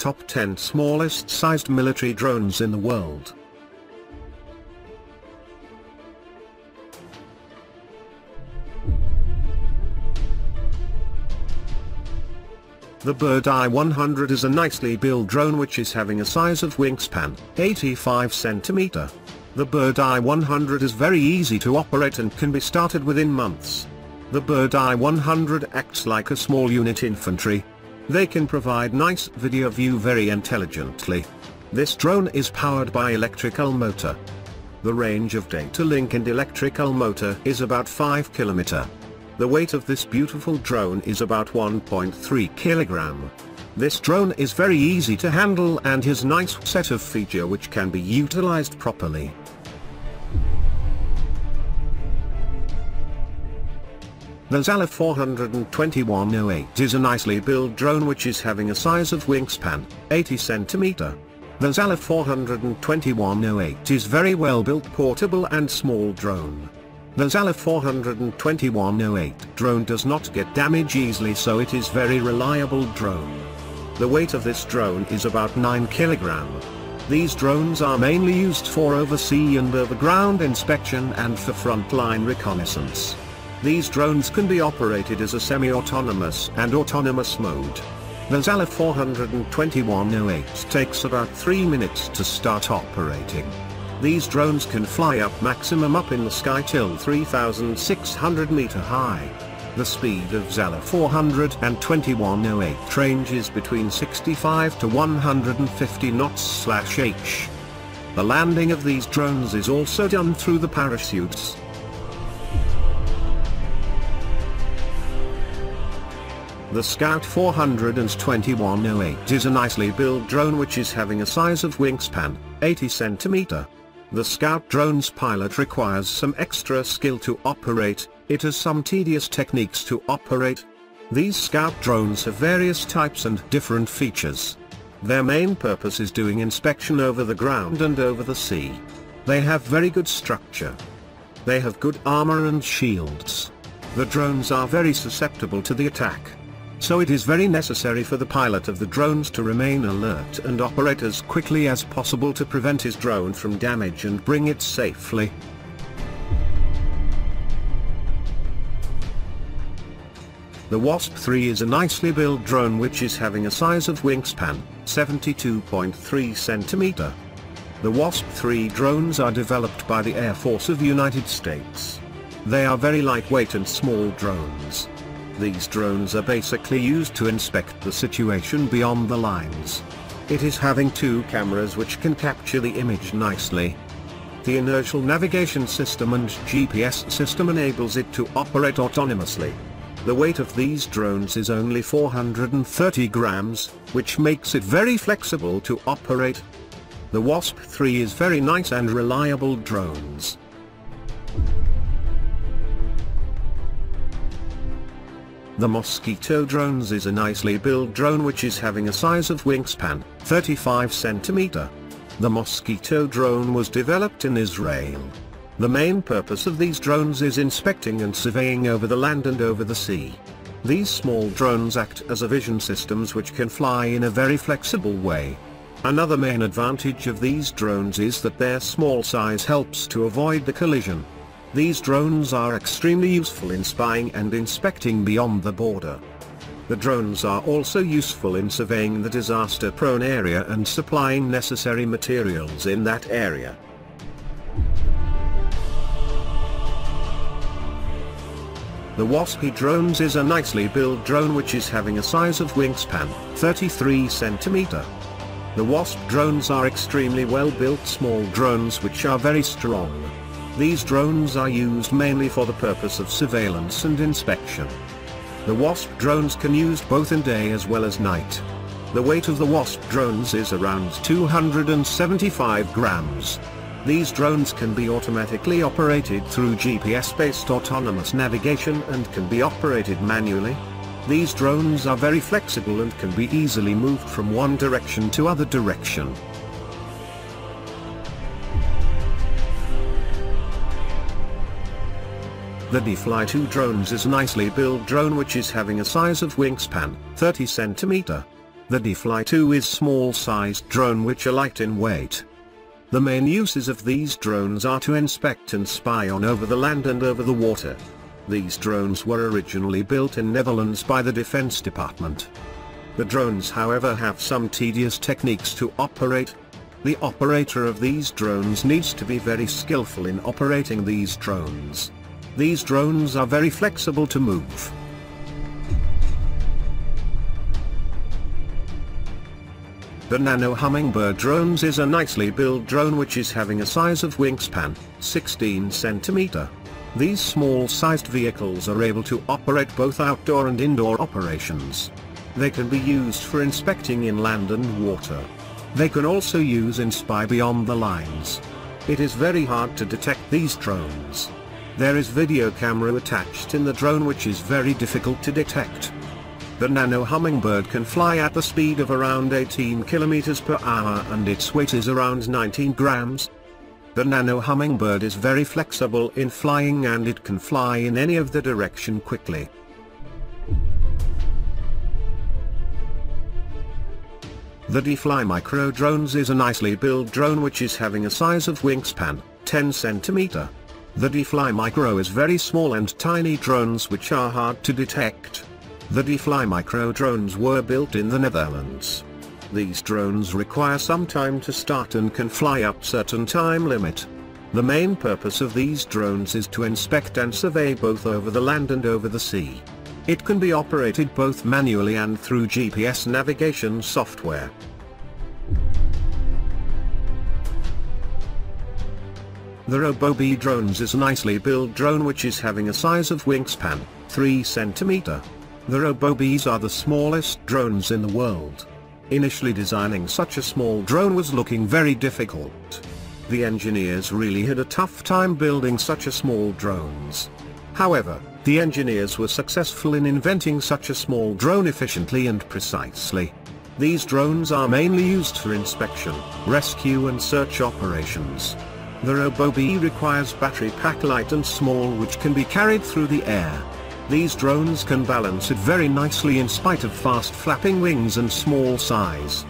top 10 smallest sized military drones in the world. The Birdeye 100 is a nicely built drone which is having a size of wingspan, 85 cm. The Birdeye 100 is very easy to operate and can be started within months. The Birdeye 100 acts like a small unit infantry. They can provide nice video view very intelligently. This drone is powered by electrical motor. The range of data link and electrical motor is about 5 km. The weight of this beautiful drone is about 1.3 kilogram. This drone is very easy to handle and has nice set of feature which can be utilized properly. The Zala 42108 is a nicely built drone which is having a size of wingspan, 80 cm. The Zala 42108 is very well built portable and small drone. The Zala 42108 drone does not get damage easily so it is very reliable drone. The weight of this drone is about 9 kg. These drones are mainly used for oversea and overground inspection and for frontline reconnaissance. These drones can be operated as a semi-autonomous and autonomous mode. The Zala 42108 takes about 3 minutes to start operating. These drones can fly up maximum up in the sky till 3600 meter high. The speed of Zala 42108 ranges between 65 to 150 knots slash h. The landing of these drones is also done through the parachutes. The Scout 42108 is a nicely built drone which is having a size of wingspan, 80 centimeter. The Scout drone's pilot requires some extra skill to operate, it has some tedious techniques to operate. These Scout drones have various types and different features. Their main purpose is doing inspection over the ground and over the sea. They have very good structure. They have good armor and shields. The drones are very susceptible to the attack. So it is very necessary for the pilot of the drones to remain alert and operate as quickly as possible to prevent his drone from damage and bring it safely. The Wasp-3 is a nicely built drone which is having a size of wingspan, 72.3 cm. The Wasp-3 drones are developed by the Air Force of United States. They are very lightweight and small drones. These drones are basically used to inspect the situation beyond the lines. It is having two cameras which can capture the image nicely. The inertial navigation system and GPS system enables it to operate autonomously. The weight of these drones is only 430 grams, which makes it very flexible to operate. The Wasp-3 is very nice and reliable drones. The Mosquito drones is a nicely built drone which is having a size of wingspan, 35 cm. The Mosquito drone was developed in Israel. The main purpose of these drones is inspecting and surveying over the land and over the sea. These small drones act as a vision systems which can fly in a very flexible way. Another main advantage of these drones is that their small size helps to avoid the collision. These drones are extremely useful in spying and inspecting beyond the border. The drones are also useful in surveying the disaster-prone area and supplying necessary materials in that area. The Waspy drones is a nicely built drone which is having a size of wingspan, 33 cm. The Wasp drones are extremely well built small drones which are very strong. These drones are used mainly for the purpose of surveillance and inspection. The Wasp drones can used both in day as well as night. The weight of the Wasp drones is around 275 grams. These drones can be automatically operated through GPS-based autonomous navigation and can be operated manually. These drones are very flexible and can be easily moved from one direction to other direction. The DFly 2 drones is a nicely built drone which is having a size of wingspan, 30 cm. The D-Fly 2 is small-sized drone which are light in weight. The main uses of these drones are to inspect and spy on over the land and over the water. These drones were originally built in Netherlands by the Defense Department. The drones however have some tedious techniques to operate. The operator of these drones needs to be very skillful in operating these drones. These drones are very flexible to move. The Nano Hummingbird drones is a nicely built drone which is having a size of wingspan, 16 cm. These small-sized vehicles are able to operate both outdoor and indoor operations. They can be used for inspecting inland and water. They can also use in spy beyond the lines. It is very hard to detect these drones. There is video camera attached in the drone which is very difficult to detect. The Nano Hummingbird can fly at the speed of around 18 km per hour and its weight is around 19 grams. The Nano Hummingbird is very flexible in flying and it can fly in any of the direction quickly. The D-Fly Micro Drones is a nicely built drone which is having a size of wingspan, 10 cm. The D-Fly Micro is very small and tiny drones which are hard to detect. The D-Fly micro drones were built in the Netherlands. These drones require some time to start and can fly up certain time limit. The main purpose of these drones is to inspect and survey both over the land and over the sea. It can be operated both manually and through GPS navigation software. The RoboBee drones is a nicely built drone which is having a size of wingspan, 3 cm. The RoboBees are the smallest drones in the world. Initially designing such a small drone was looking very difficult. The engineers really had a tough time building such a small drones. However, the engineers were successful in inventing such a small drone efficiently and precisely. These drones are mainly used for inspection, rescue and search operations. The RoboBee requires battery pack light and small which can be carried through the air. These drones can balance it very nicely in spite of fast flapping wings and small size.